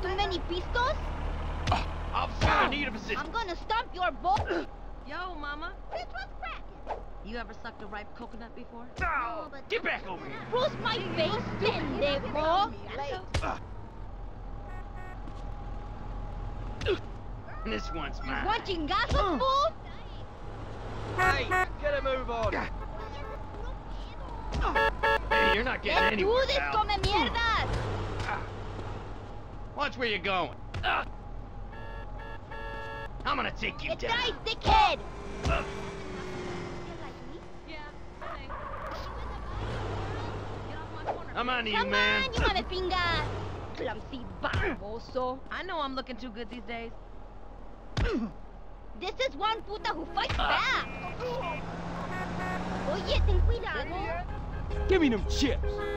got too many pistos? Officer, I need a position. I'm gonna stomp your butt. Yo, mama. Chris, what's cracking? You ever sucked a ripe coconut before? Oh, get back over here. Bruce my face, then, pendejo. This one's mine. Want chingazos, fool? Hey, get a move on. Hey, you're not getting Let's do anywhere, this, pal. Come mierdas. Watch where you're going. I'm gonna take you Get down. right, dickhead. Yeah, thanks. Get off my corner. I'm on to you, Come man. on, you mame pinga. Clumsy baboso. I know I'm looking too good these days. This is one puta who fights back. Oye, ten cuidado. Give me them chips.